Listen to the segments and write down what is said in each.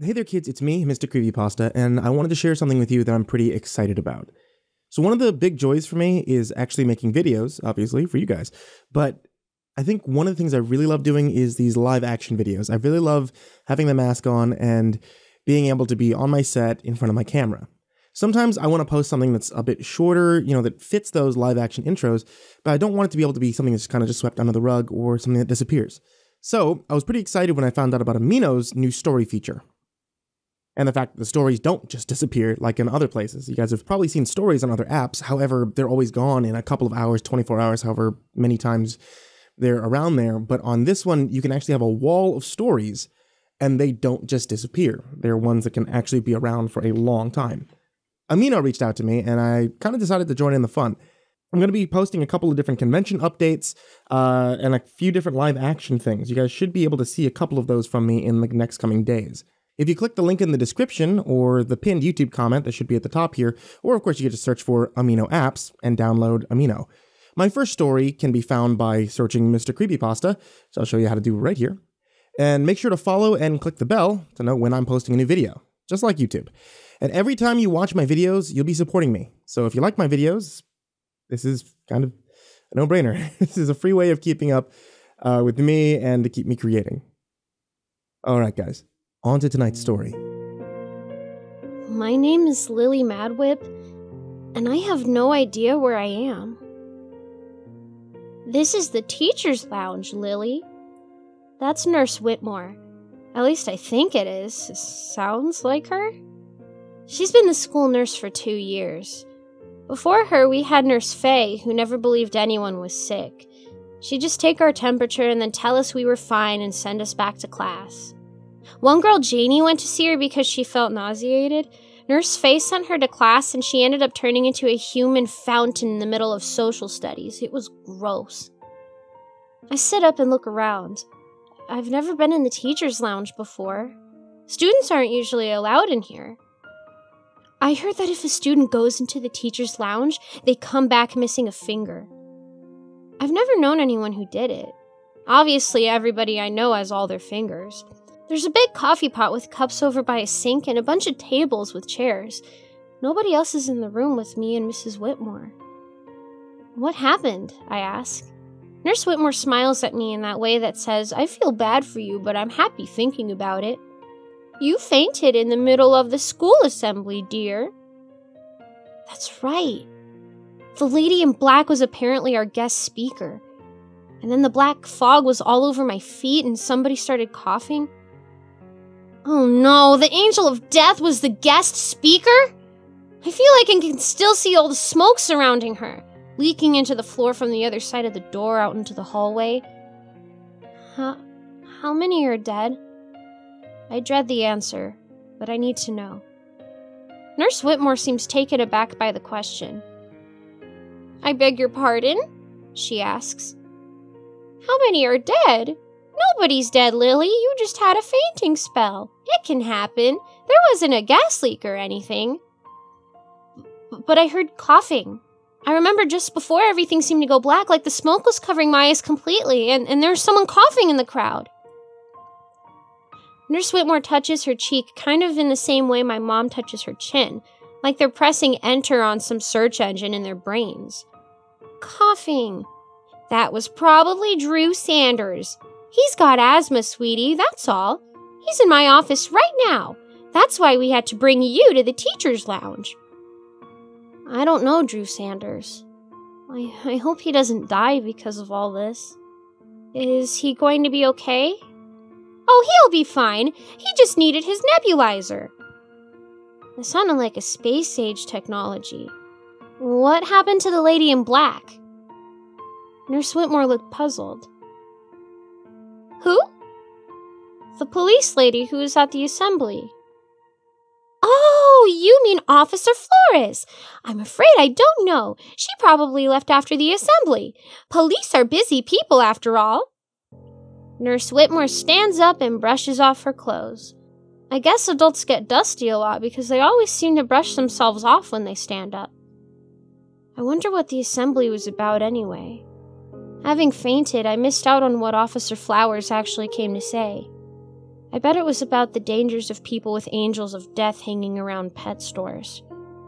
Hey there, kids, it's me, Mr. Creepypasta, and I wanted to share something with you that I'm pretty excited about. So, one of the big joys for me is actually making videos, obviously, for you guys. But I think one of the things I really love doing is these live action videos. I really love having the mask on and being able to be on my set in front of my camera. Sometimes I want to post something that's a bit shorter, you know, that fits those live action intros, but I don't want it to be able to be something that's kind of just swept under the rug or something that disappears. So, I was pretty excited when I found out about Amino's new story feature and the fact that the stories don't just disappear like in other places. You guys have probably seen stories on other apps, however, they're always gone in a couple of hours, 24 hours, however many times they're around there. But on this one, you can actually have a wall of stories and they don't just disappear. They're ones that can actually be around for a long time. Amino reached out to me and I kind of decided to join in the fun. I'm going to be posting a couple of different convention updates uh, and a few different live action things. You guys should be able to see a couple of those from me in the next coming days. If you click the link in the description or the pinned YouTube comment that should be at the top here, or of course you get to search for Amino Apps and download Amino. My first story can be found by searching Mr. Creepypasta, so I'll show you how to do right here. And make sure to follow and click the bell to know when I'm posting a new video, just like YouTube. And every time you watch my videos, you'll be supporting me. So if you like my videos, this is kind of a no-brainer. this is a free way of keeping up uh, with me and to keep me creating. All right, guys. On to tonight's story. My name is Lily Madwhip, and I have no idea where I am. This is the teacher's lounge, Lily. That's Nurse Whitmore. At least I think it is. Sounds like her. She's been the school nurse for two years. Before her, we had Nurse Faye, who never believed anyone was sick. She'd just take our temperature and then tell us we were fine and send us back to class. One girl, Janie, went to see her because she felt nauseated. Nurse Faye sent her to class, and she ended up turning into a human fountain in the middle of social studies. It was gross. I sit up and look around. I've never been in the teacher's lounge before. Students aren't usually allowed in here. I heard that if a student goes into the teacher's lounge, they come back missing a finger. I've never known anyone who did it. Obviously, everybody I know has all their fingers. There's a big coffee pot with cups over by a sink and a bunch of tables with chairs. Nobody else is in the room with me and Mrs. Whitmore. What happened? I ask. Nurse Whitmore smiles at me in that way that says, I feel bad for you, but I'm happy thinking about it. You fainted in the middle of the school assembly, dear. That's right. The lady in black was apparently our guest speaker. And then the black fog was all over my feet, and somebody started coughing. Oh no, the angel of death was the guest speaker? I feel like I can still see all the smoke surrounding her, leaking into the floor from the other side of the door out into the hallway. How, how many are dead? I dread the answer, but I need to know. Nurse Whitmore seems taken aback by the question. I beg your pardon? she asks. How many are dead? Nobody's dead, Lily. You just had a fainting spell. It can happen. There wasn't a gas leak or anything. But I heard coughing. I remember just before everything seemed to go black, like the smoke was covering my eyes completely, and, and there was someone coughing in the crowd. Nurse Whitmore touches her cheek kind of in the same way my mom touches her chin, like they're pressing enter on some search engine in their brains. Coughing. That was probably Drew Sanders. He's got asthma, sweetie, that's all. He's in my office right now. That's why we had to bring you to the teacher's lounge. I don't know Drew Sanders. I, I hope he doesn't die because of all this. Is he going to be okay? Oh, he'll be fine. He just needed his nebulizer. It sounded like a space age technology. What happened to the lady in black? Nurse Whitmore looked puzzled. Who? The police lady who was at the assembly. Oh, you mean Officer Flores. I'm afraid I don't know. She probably left after the assembly. Police are busy people, after all. Nurse Whitmore stands up and brushes off her clothes. I guess adults get dusty a lot because they always seem to brush themselves off when they stand up. I wonder what the assembly was about anyway. Having fainted, I missed out on what Officer Flowers actually came to say. I bet it was about the dangers of people with angels of death hanging around pet stores.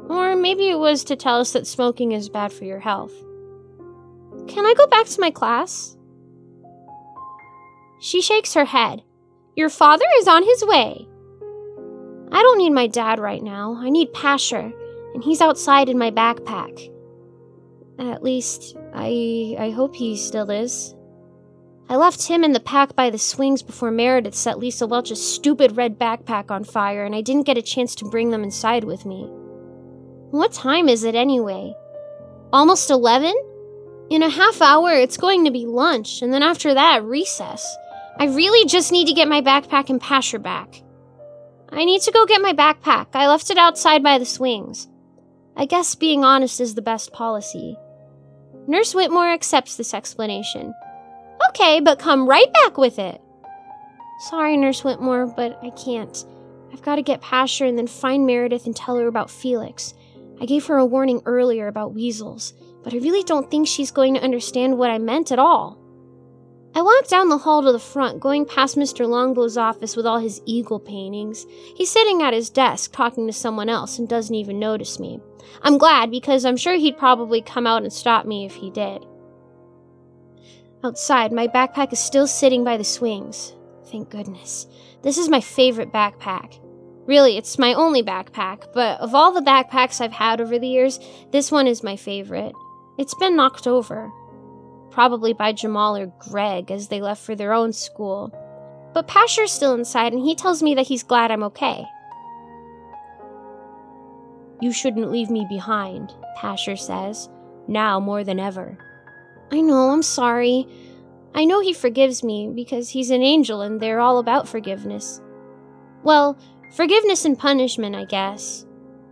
Or maybe it was to tell us that smoking is bad for your health. Can I go back to my class? She shakes her head. Your father is on his way. I don't need my dad right now. I need Pasher, and he's outside in my backpack. At least, I I hope he still is. I left him in the pack by the swings before Meredith set Lisa Welch's stupid red backpack on fire, and I didn't get a chance to bring them inside with me. What time is it anyway? Almost 11? In a half hour, it's going to be lunch, and then after that, recess. I really just need to get my backpack and Pasher back. I need to go get my backpack. I left it outside by the swings. I guess being honest is the best policy. Nurse Whitmore accepts this explanation. Okay, but come right back with it. Sorry, Nurse Whitmore, but I can't. I've got to get Pasher and then find Meredith and tell her about Felix. I gave her a warning earlier about weasels, but I really don't think she's going to understand what I meant at all. I walk down the hall to the front, going past Mr. Longbow's office with all his eagle paintings. He's sitting at his desk talking to someone else and doesn't even notice me. I'm glad because I'm sure he'd probably come out and stop me if he did. Outside, my backpack is still sitting by the swings. Thank goodness. This is my favorite backpack. Really, it's my only backpack, but of all the backpacks I've had over the years, this one is my favorite. It's been knocked over. Probably by Jamal or Greg as they left for their own school. But Pasher's still inside and he tells me that he's glad I'm okay. You shouldn't leave me behind, Pasher says, now more than ever. I know, I'm sorry. I know he forgives me because he's an angel and they're all about forgiveness. Well, forgiveness and punishment, I guess.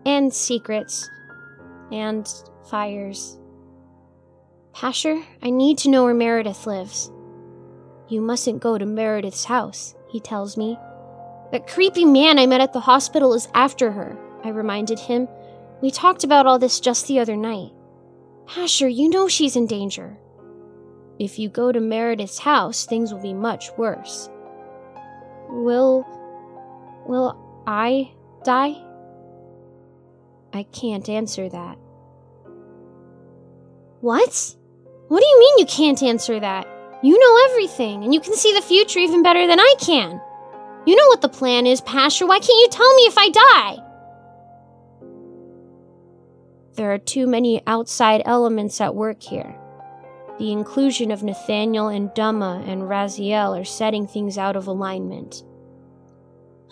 And secrets. And fires. Pasher, I need to know where Meredith lives. You mustn't go to Meredith's house, he tells me. That creepy man I met at the hospital is after her, I reminded him. We talked about all this just the other night. Pasher, you know she's in danger. If you go to Meredith's house, things will be much worse. Will. will I die? I can't answer that. What? What do you mean you can't answer that? You know everything, and you can see the future even better than I can. You know what the plan is, Pasher. Why can't you tell me if I die? There are too many outside elements at work here. The inclusion of Nathaniel and Duma and Raziel are setting things out of alignment.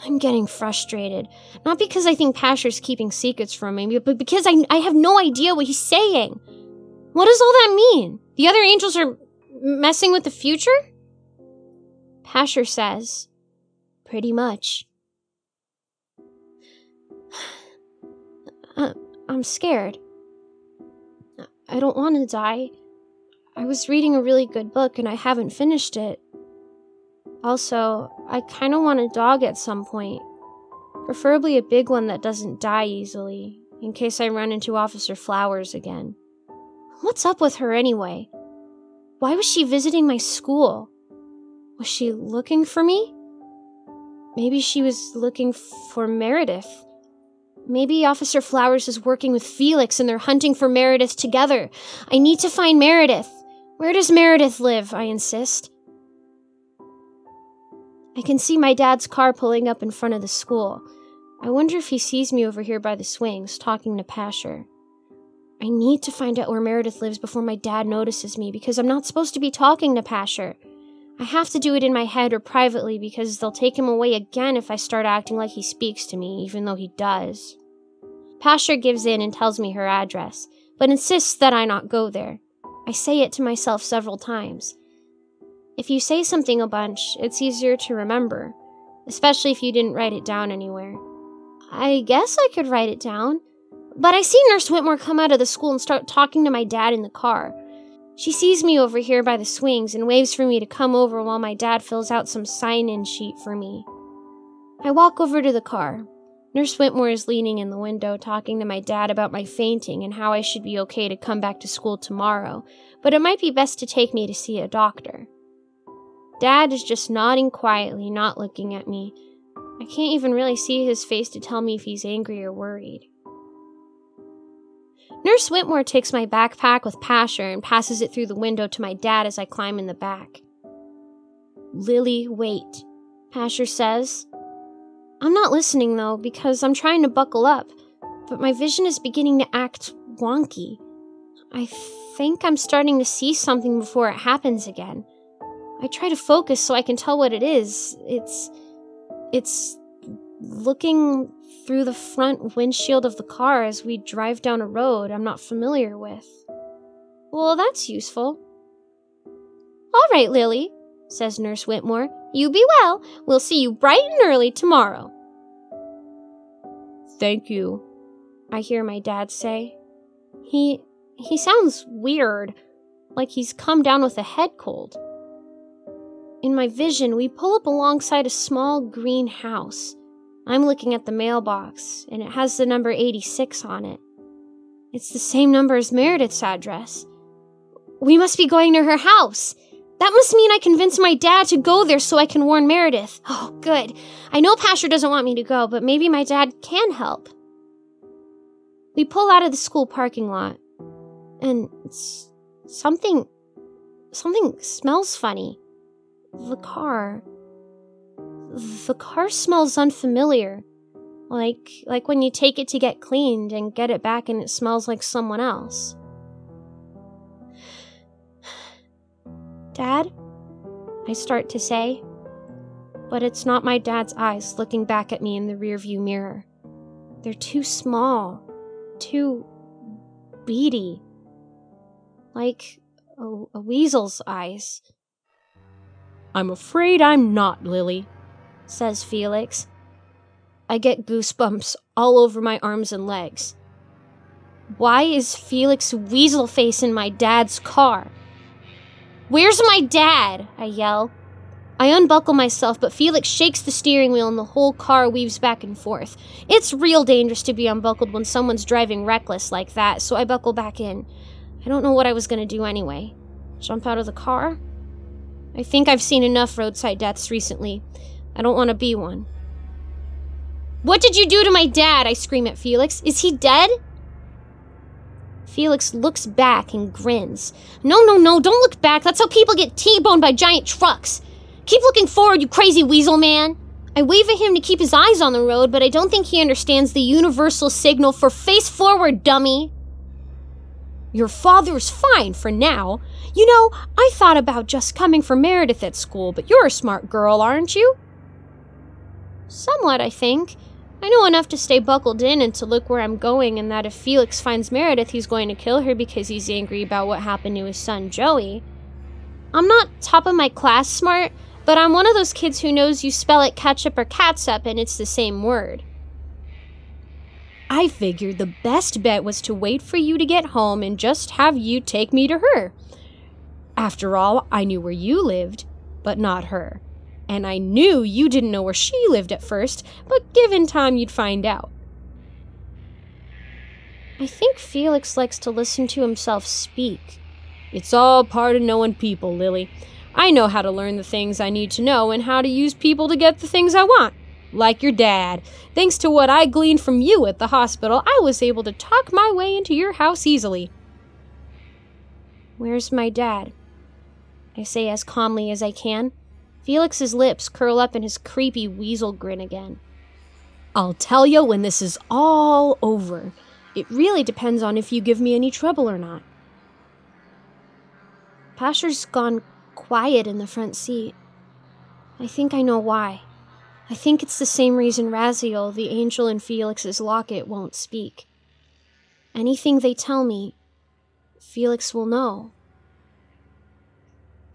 I'm getting frustrated. Not because I think Pasher's keeping secrets from me, but because I, I have no idea what he's saying. What does all that mean? The other angels are messing with the future? Pasher says, Pretty much. Uh, I'm scared. I don't want to die. I was reading a really good book and I haven't finished it. Also, I kind of want a dog at some point. Preferably a big one that doesn't die easily, in case I run into Officer Flowers again. What's up with her anyway? Why was she visiting my school? Was she looking for me? Maybe she was looking for Meredith. Maybe Officer Flowers is working with Felix and they're hunting for Meredith together. I need to find Meredith. Where does Meredith live? I insist. I can see my dad's car pulling up in front of the school. I wonder if he sees me over here by the swings, talking to Pasher. I need to find out where Meredith lives before my dad notices me because I'm not supposed to be talking to Pasher. I have to do it in my head or privately because they'll take him away again if I start acting like he speaks to me, even though he does. Pasher gives in and tells me her address, but insists that I not go there. I say it to myself several times. If you say something a bunch, it's easier to remember, especially if you didn't write it down anywhere. I guess I could write it down, but I see Nurse Whitmore come out of the school and start talking to my dad in the car. She sees me over here by the swings and waves for me to come over while my dad fills out some sign in sheet for me. I walk over to the car, Nurse Whitmore is leaning in the window talking to my dad about my fainting and how I should be okay to come back to school tomorrow, but it might be best to take me to see a doctor. Dad is just nodding quietly, not looking at me. I can't even really see his face to tell me if he's angry or worried. Nurse Whitmore takes my backpack with Pasher and passes it through the window to my dad as I climb in the back. Lily, wait, Pasher says. I'm not listening though, because I'm trying to buckle up, but my vision is beginning to act wonky. I think I'm starting to see something before it happens again. I try to focus so I can tell what it is. It's. It's looking through the front windshield of the car as we drive down a road I'm not familiar with. Well, that's useful. All right, Lily, says Nurse Whitmore. You be well. We'll see you bright and early tomorrow. Thank you, I hear my dad say. He he sounds weird, like he's come down with a head cold. In my vision, we pull up alongside a small green house. I'm looking at the mailbox, and it has the number 86 on it. It's the same number as Meredith's address. We must be going to her house. That must mean I convinced my dad to go there so I can warn Meredith. Oh, good. I know Pasher doesn't want me to go, but maybe my dad can help. We pull out of the school parking lot, and something. something smells funny. The car the car smells unfamiliar. Like like when you take it to get cleaned and get it back and it smells like someone else. Dad? I start to say, but it's not my dad's eyes looking back at me in the rearview mirror. They're too small, too beady, like a, a weasel's eyes. I'm afraid I'm not, Lily, says Felix. I get goosebumps all over my arms and legs. Why is Felix weasel face in my dad's car? Where's my dad? I yell. I unbuckle myself, but Felix shakes the steering wheel and the whole car weaves back and forth. It's real dangerous to be unbuckled when someone's driving reckless like that, so I buckle back in. I don't know what I was going to do anyway. Jump out of the car? I think I've seen enough roadside deaths recently. I don't want to be one. What did you do to my dad? I scream at Felix. Is he dead? Felix looks back and grins. No, no, no, don't look back. That's how people get T boned by giant trucks. Keep looking forward, you crazy weasel man. I wave at him to keep his eyes on the road, but I don't think he understands the universal signal for face forward, dummy. Your father's fine for now. You know, I thought about just coming for Meredith at school, but you're a smart girl, aren't you? Somewhat, I think. I know enough to stay buckled in and to look where I'm going, and that if Felix finds Meredith, he's going to kill her because he's angry about what happened to his son, Joey. I'm not top of my class smart, but I'm one of those kids who knows you spell it ketchup or catsup and it's the same word. I figured the best bet was to wait for you to get home and just have you take me to her. After all, I knew where you lived, but not her and I knew you didn't know where she lived at first, but given time, you'd find out. I think Felix likes to listen to himself speak. It's all part of knowing people, Lily. I know how to learn the things I need to know and how to use people to get the things I want. Like your dad. Thanks to what I gleaned from you at the hospital, I was able to talk my way into your house easily. Where's my dad? I say as calmly as I can. Felix's lips curl up in his creepy weasel grin again. I'll tell you when this is all over. It really depends on if you give me any trouble or not. Pasher's gone quiet in the front seat. I think I know why. I think it's the same reason Raziel, the angel in Felix's locket, won't speak. Anything they tell me, Felix will know.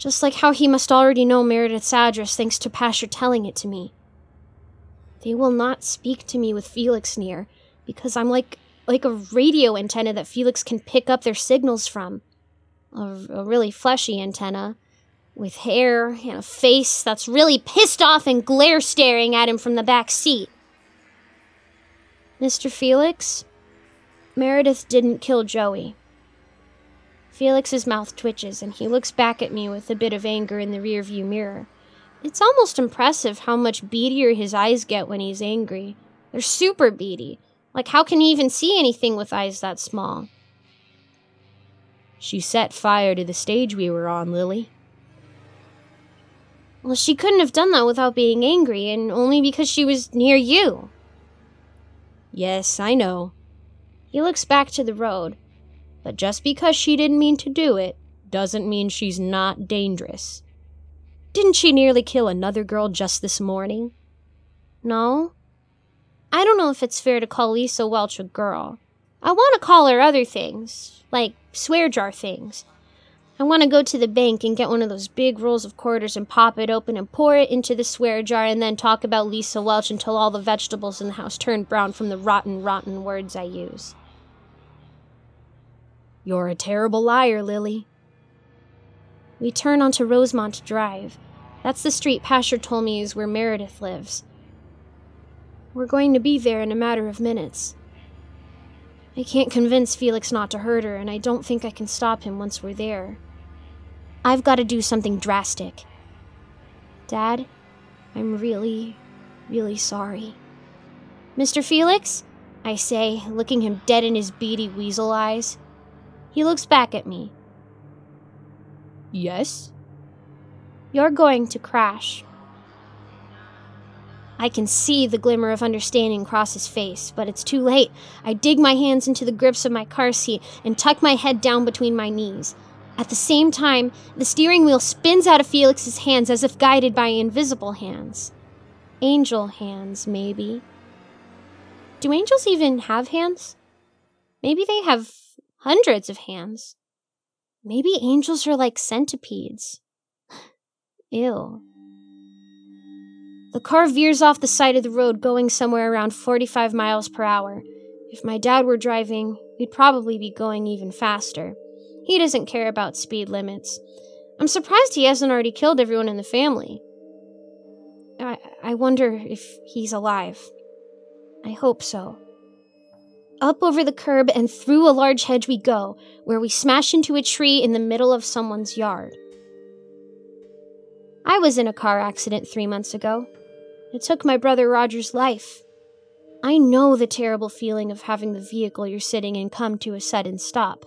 Just like how he must already know Meredith's address thanks to Pasher telling it to me. They will not speak to me with Felix near, because I'm like like a radio antenna that Felix can pick up their signals from. A, a really fleshy antenna, with hair and a face that's really pissed off and glare staring at him from the back seat. Mr. Felix, Meredith didn't kill Joey. Felix's mouth twitches and he looks back at me with a bit of anger in the rearview mirror. It's almost impressive how much beadier his eyes get when he's angry. They're super beady. Like, how can he even see anything with eyes that small? She set fire to the stage we were on, Lily. Well, she couldn't have done that without being angry, and only because she was near you. Yes, I know. He looks back to the road. But just because she didn't mean to do it doesn't mean she's not dangerous. Didn't she nearly kill another girl just this morning? No. I don't know if it's fair to call Lisa Welch a girl. I want to call her other things, like swear jar things. I want to go to the bank and get one of those big rolls of quarters and pop it open and pour it into the swear jar and then talk about Lisa Welch until all the vegetables in the house turn brown from the rotten, rotten words I use. You're a terrible liar, Lily. We turn onto Rosemont Drive. That's the street Pasher told me is where Meredith lives. We're going to be there in a matter of minutes. I can't convince Felix not to hurt her, and I don't think I can stop him once we're there. I've got to do something drastic. Dad, I'm really, really sorry. Mr. Felix? I say, looking him dead in his beady weasel eyes. He looks back at me. Yes? You're going to crash. I can see the glimmer of understanding cross his face, but it's too late. I dig my hands into the grips of my car seat and tuck my head down between my knees. At the same time, the steering wheel spins out of Felix's hands as if guided by invisible hands. Angel hands, maybe. Do angels even have hands? Maybe they have hundreds of hands. Maybe angels are like centipedes. Ew. The car veers off the side of the road, going somewhere around 45 miles per hour. If my dad were driving, we'd probably be going even faster. He doesn't care about speed limits. I'm surprised he hasn't already killed everyone in the family. I, I wonder if he's alive. I hope so. Up over the curb and through a large hedge we go, where we smash into a tree in the middle of someone's yard. I was in a car accident three months ago. It took my brother Roger's life. I know the terrible feeling of having the vehicle you're sitting in come to a sudden stop.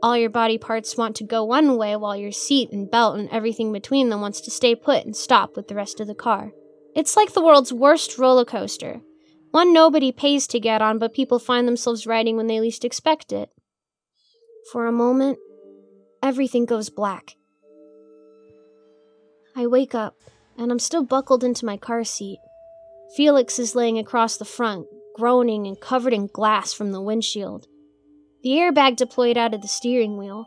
All your body parts want to go one way while your seat and belt and everything between them wants to stay put and stop with the rest of the car. It's like the world's worst roller coaster. One nobody pays to get on, but people find themselves riding when they least expect it. For a moment, everything goes black. I wake up, and I'm still buckled into my car seat. Felix is laying across the front, groaning and covered in glass from the windshield. The airbag deployed out of the steering wheel.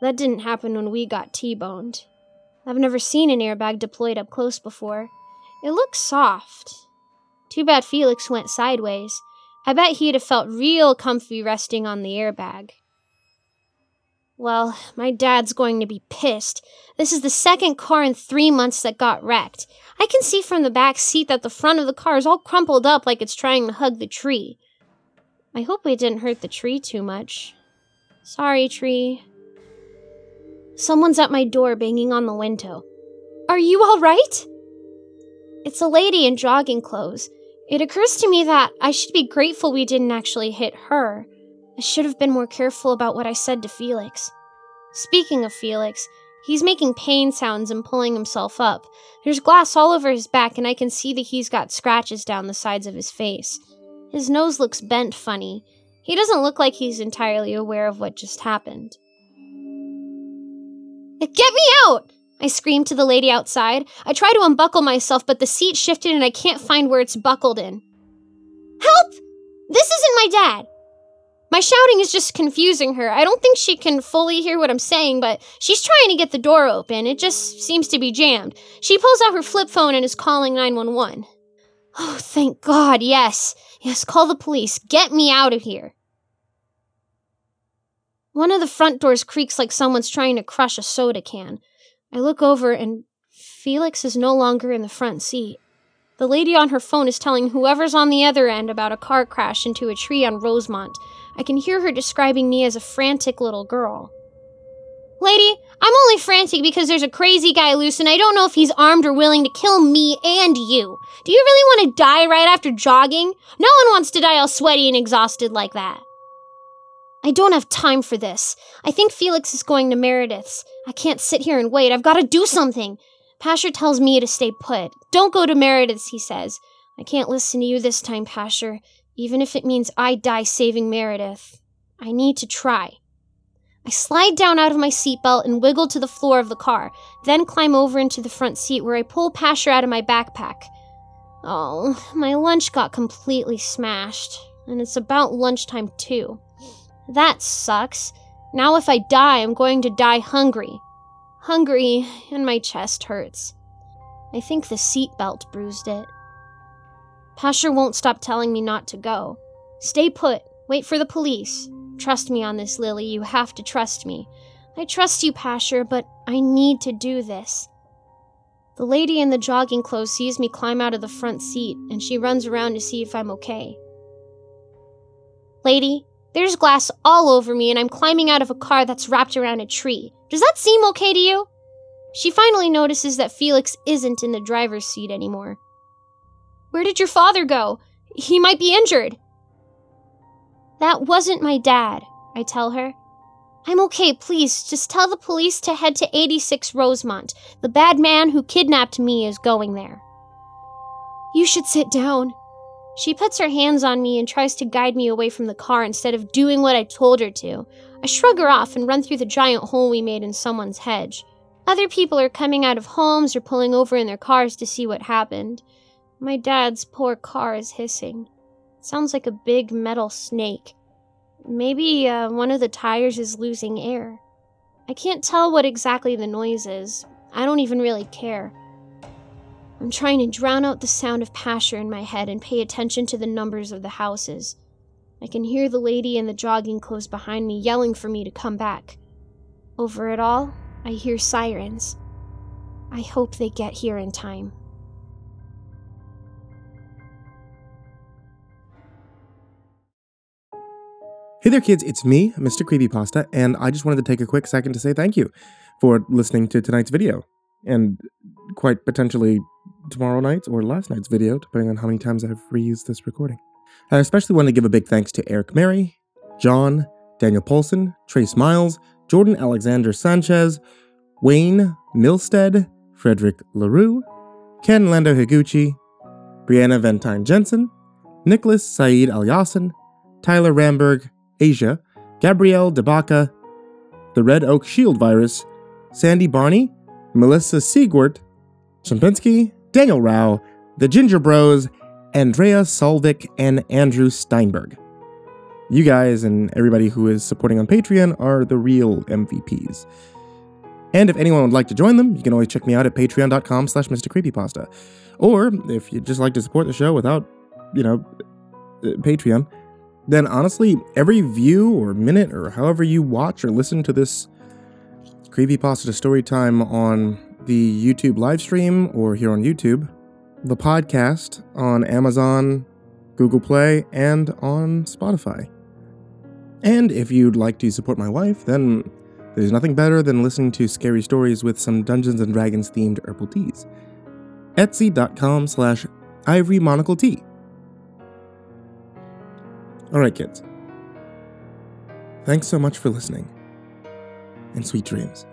That didn't happen when we got T boned. I've never seen an airbag deployed up close before. It looks soft, too bad Felix went sideways. I bet he'd have felt real comfy resting on the airbag. Well, my dad's going to be pissed. This is the second car in three months that got wrecked. I can see from the back seat that the front of the car is all crumpled up like it's trying to hug the tree. I hope we didn't hurt the tree too much. Sorry, tree. Someone's at my door banging on the window. Are you all right? It's a lady in jogging clothes. It occurs to me that I should be grateful we didn't actually hit her. I should have been more careful about what I said to Felix. Speaking of Felix, he's making pain sounds and pulling himself up. There's glass all over his back, and I can see that he's got scratches down the sides of his face. His nose looks bent funny. He doesn't look like he's entirely aware of what just happened. Get me out! I screamed to the lady outside. I try to unbuckle myself, but the seat shifted and I can't find where it's buckled in. Help! This isn't my dad! My shouting is just confusing her. I don't think she can fully hear what I'm saying, but she's trying to get the door open. It just seems to be jammed. She pulls out her flip phone and is calling 911. Oh, thank God, yes. Yes, call the police. Get me out of here. One of the front doors creaks like someone's trying to crush a soda can. I look over and Felix is no longer in the front seat. The lady on her phone is telling whoever's on the other end about a car crash into a tree on Rosemont. I can hear her describing me as a frantic little girl. Lady, I'm only frantic because there's a crazy guy loose and I don't know if he's armed or willing to kill me and you. Do you really want to die right after jogging? No one wants to die all sweaty and exhausted like that. I don't have time for this. I think Felix is going to Meredith's. I can't sit here and wait. I've got to do something. Pasher tells me to stay put. Don't go to Meredith's, he says. I can't listen to you this time, Pasher, even if it means I die saving Meredith. I need to try. I slide down out of my seatbelt and wiggle to the floor of the car, then climb over into the front seat where I pull Pasher out of my backpack. Oh, my lunch got completely smashed, and it's about lunchtime too. That sucks. Now, if I die, I'm going to die hungry. Hungry, and my chest hurts. I think the seatbelt bruised it. Pasher won't stop telling me not to go. Stay put. Wait for the police. Trust me on this, Lily. You have to trust me. I trust you, Pasher, but I need to do this. The lady in the jogging clothes sees me climb out of the front seat, and she runs around to see if I'm okay. Lady, there's glass all over me, and I'm climbing out of a car that's wrapped around a tree. Does that seem okay to you? She finally notices that Felix isn't in the driver's seat anymore. Where did your father go? He might be injured. That wasn't my dad, I tell her. I'm okay, please. Just tell the police to head to 86 Rosemont. The bad man who kidnapped me is going there. You should sit down. She puts her hands on me and tries to guide me away from the car instead of doing what I told her to. I shrug her off and run through the giant hole we made in someone's hedge. Other people are coming out of homes or pulling over in their cars to see what happened. My dad's poor car is hissing. It sounds like a big metal snake. Maybe uh, one of the tires is losing air. I can't tell what exactly the noise is. I don't even really care. I'm trying to drown out the sound of Pasher in my head and pay attention to the numbers of the houses. I can hear the lady in the jogging clothes behind me yelling for me to come back. Over it all, I hear sirens. I hope they get here in time. Hey there, kids, it's me, Mr. Creepypasta, and I just wanted to take a quick second to say thank you for listening to tonight's video, and quite potentially tomorrow night's or last night's video, depending on how many times I've reused this recording. I especially want to give a big thanks to Eric Mary, John, Daniel Paulson, Trace Miles, Jordan Alexander Sanchez, Wayne Milstead, Frederick LaRue, Ken Lando Higuchi, Brianna Ventine Jensen, Nicholas Saeed Al Yassin, Tyler Ramberg, Asia, Gabrielle DeBaca, the Red Oak Shield virus, Sandy Barney, Melissa Siegwart, Champinski, Daniel Rao, the Ginger Bros, Andrea Solvik, and Andrew Steinberg. You guys and everybody who is supporting on Patreon are the real MVPs. And if anyone would like to join them, you can always check me out at patreon.com slash Mr. Creepypasta. Or if you'd just like to support the show without, you know, uh, Patreon, then honestly, every view or minute or however you watch or listen to this creepypasta story time on the YouTube live stream or here on YouTube, the podcast on Amazon, Google Play, and on Spotify. And if you'd like to support my wife, then there's nothing better than listening to scary stories with some Dungeons and Dragons themed herbal teas. Etsy.com slash Ivory Monocle Tea. All right, kids. Thanks so much for listening, and sweet dreams.